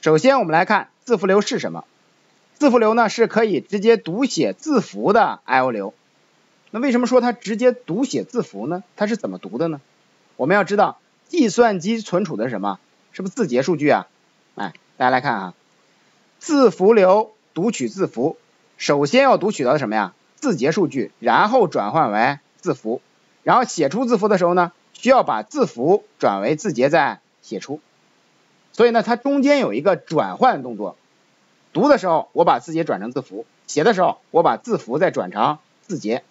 首先我们来看字符流是什么？字符流呢是可以直接读写字符的 I/O 流。那为什么说它直接读写字符呢？它是怎么读的呢？我们要知道，计算机存储的什么？是不是字节数据啊？哎，大家来看啊，字符流读取字符，首先要读取到的什么呀？字节数据，然后转换为字符，然后写出字符的时候呢，需要把字符转为字节再写出。所以呢，它中间有一个转换动作。读的时候，我把字节转成字符；写的时候，我把字符再转成字节。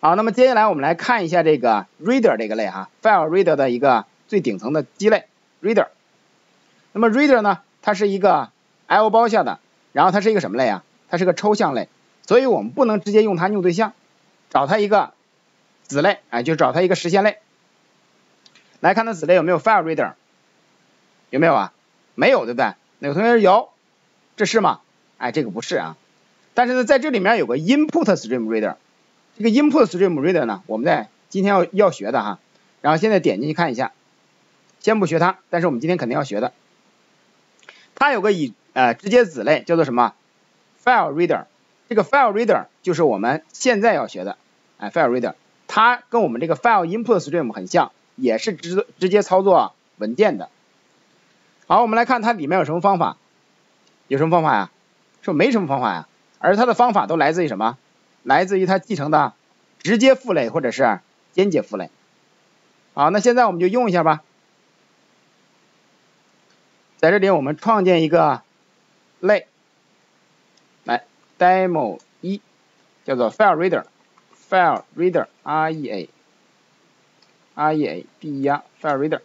好，那么接下来我们来看一下这个 reader 这个类哈，file reader 的一个最顶层的基类 reader。那么 reader 呢，它是一个 I/O 包下的，然后它是一个什么类啊？它是个抽象类，所以我们不能直接用它 new 对象，找它一个子类，哎，就找它一个实现类。来看它子类有没有 file reader，有没有啊？没有，对不对？哪个同学有？这是吗？哎，这个不是啊。但是呢，在这里面有个 input stream reader。这个 input stream reader 呢，我们在今天要要学的哈，然后现在点进去看一下，先不学它，但是我们今天肯定要学的，它有个以呃直接子类叫做什么 file reader，这个 file reader 就是我们现在要学的，哎 file reader，它跟我们这个 file input stream 很像，也是直直接操作文件的。好，我们来看它里面有什么方法，有什么方法呀？说没什么方法呀，而它的方法都来自于什么？来自于它继承的直接父类或者是间接父类。好，那现在我们就用一下吧。在这里我们创建一个类，来 demo 一，叫做 file reader，file reader r e a r e a d e r file reader。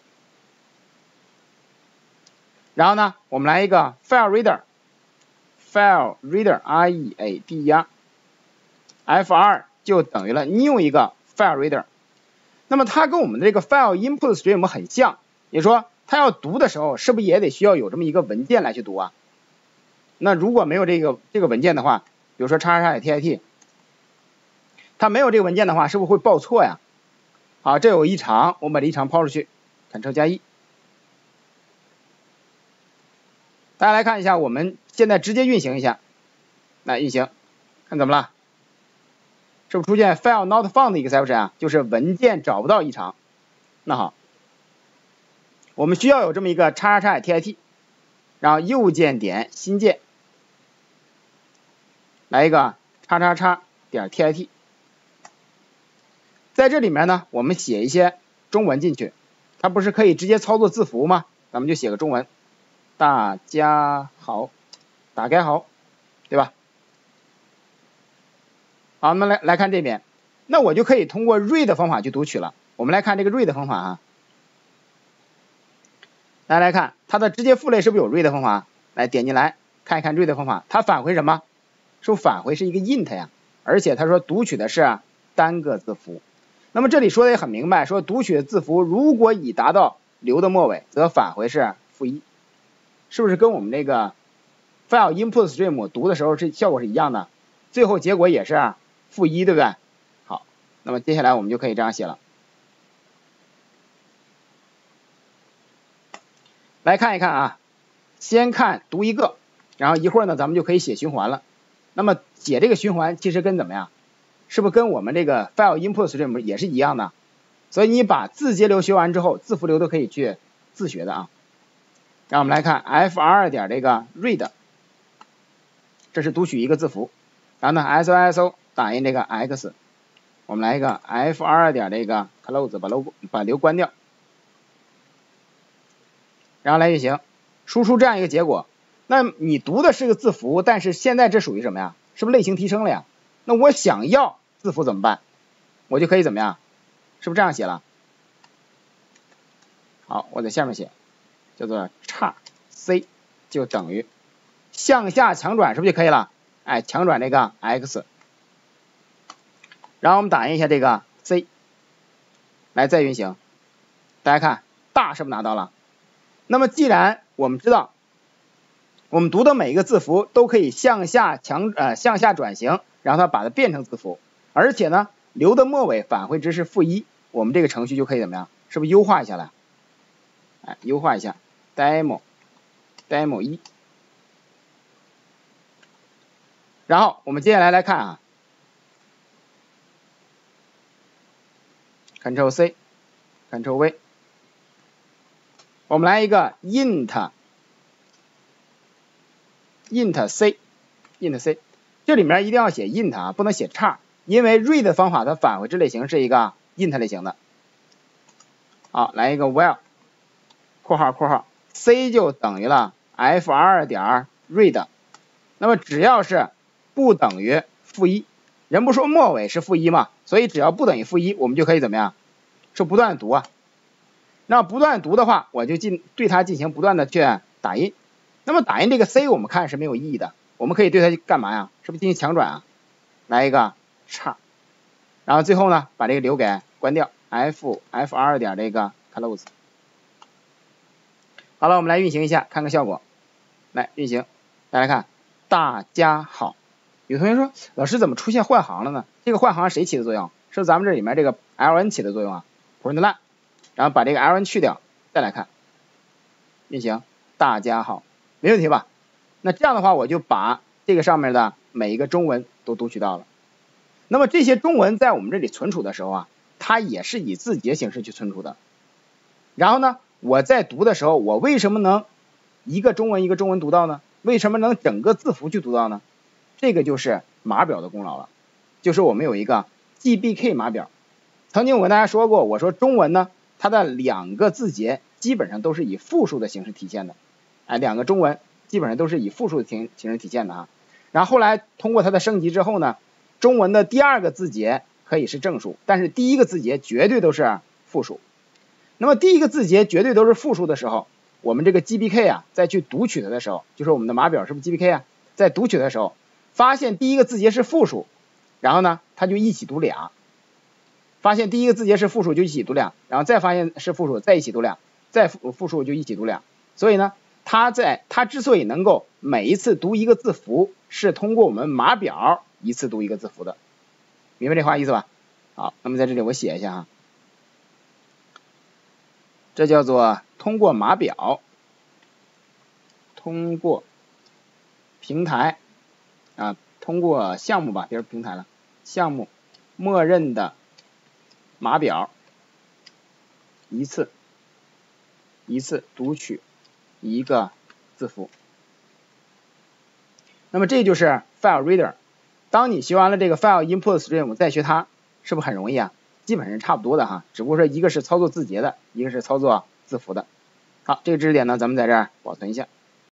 然后呢，我们来一个 file reader，file reader r e a d e r。f2 就等于了 new 一个 file reader，那么它跟我们的这个 file input stream 很像，也说它要读的时候是不是也得需要有这么一个文件来去读啊？那如果没有这个这个文件的话，比如说叉叉叉 tit，它没有这个文件的话，是不是会报错呀？好，这有异常，我们把这异常抛出去，Ctrl 加一，大家来看一下，我们现在直接运行一下，来运行，看怎么了？是不是出现 file not found exception 啊？就是文件找不到异常。那好，我们需要有这么一个叉叉叉 tit，然后右键点新建，来一个叉叉叉点 tit，在这里面呢，我们写一些中文进去，它不是可以直接操作字符吗？咱们就写个中文，大家好，大家好，对吧？好，我们来来看这边，那我就可以通过 read 方法去读取了。我们来看这个 read 方法啊，大家来看它的直接父类是不是有 read 方法？来点进来看一看 read 方法，它返回什么？是不返回是一个 int 呀？而且它说读取的是单个字符。那么这里说的也很明白，说读取的字符如果已达到流的末尾，则返回是负一，是不是跟我们那个 file input stream 读的时候是效果是一样的？最后结果也是。负一对不对？好，那么接下来我们就可以这样写了。来看一看啊，先看读一个，然后一会儿呢，咱们就可以写循环了。那么写这个循环其实跟怎么样？是不是跟我们这个 file input stream 也是一样的？所以你把字节流学完之后，字符流都可以去自学的啊。让我们来看 f 二点这个 read，这是读取一个字符，然后呢 s o s o 打印这个 x，我们来一个 f 二点这个 close，把 log 把流关掉，然后来运行，输出这样一个结果。那你读的是个字符，但是现在这属于什么呀？是不是类型提升了呀？那我想要字符怎么办？我就可以怎么样？是不是这样写了？好，我在下面写，叫做叉 c 就等于向下强转，是不是就可以了？哎，强转这个 x。然后我们打印一下这个 C，来再运行，大家看大是不是拿到了？那么既然我们知道，我们读的每一个字符都可以向下强呃向下转型，然后它把它变成字符，而且呢流的末尾返回值是负一，我们这个程序就可以怎么样？是不是优化一下了？哎，优化一下，demo demo 一。然后我们接下来来看啊，Ctrl C，Ctrl V，我们来一个 int int C，int C，这里面一定要写 int 啊，不能写叉，因为 read 方法它返回值类型是一个 int 类型的。好，来一个 while，括号括号，C 就等于了 f 二点 read，那么只要是不等于负一，人不说末尾是负一嘛，所以只要不等于负一，我们就可以怎么样？是不断读啊。那不断读的话，我就进对它进行不断的去打印。那么打印这个 C 我们看是没有意义的，我们可以对它干嘛呀？是不是进行强转啊？来一个叉，然后最后呢，把这个流给关掉。f f 二点这个 close，好了，我们来运行一下，看看效果。来运行，大家看，大家好。有同学说，老师怎么出现换行了呢？这个换行谁起的作用？是咱们这里面这个 ln 起的作用啊？println，然后把这个 ln 去掉，再来看，运行，大家好，没问题吧？那这样的话，我就把这个上面的每一个中文都读取到了。那么这些中文在我们这里存储的时候啊。它也是以字节形式去存储的，然后呢，我在读的时候，我为什么能一个中文一个中文读到呢？为什么能整个字符去读到呢？这个就是码表的功劳了，就是我们有一个 GBK 码表。曾经我跟大家说过，我说中文呢，它的两个字节基本上都是以复数的形式体现的，哎，两个中文基本上都是以复数的形形式体现的啊。然后后来通过它的升级之后呢，中文的第二个字节。可以是正数，但是第一个字节绝对都是负数。那么第一个字节绝对都是负数的时候，我们这个 GBK 啊，再去读取它的时候，就是我们的码表是不是 GBK 啊？在读取的时候，发现第一个字节是负数，然后呢，它就一起读俩。发现第一个字节是负数就一起读俩，然后再发现是负数再一起读俩，再负负数就一起读俩。所以呢，它在它之所以能够每一次读一个字符，是通过我们码表一次读一个字符的。明白这话意思吧？好，那么在这里我写一下哈，这叫做通过码表，通过平台啊，通过项目吧，别说平台了，项目默认的码表一次一次读取一个字符，那么这就是 file reader。当你学完了这个 file input stream，再学它，是不是很容易啊？基本上差不多的哈，只不过说一个是操作字节的，一个是操作字符的。好，这个知识点呢，咱们在这儿保存一下。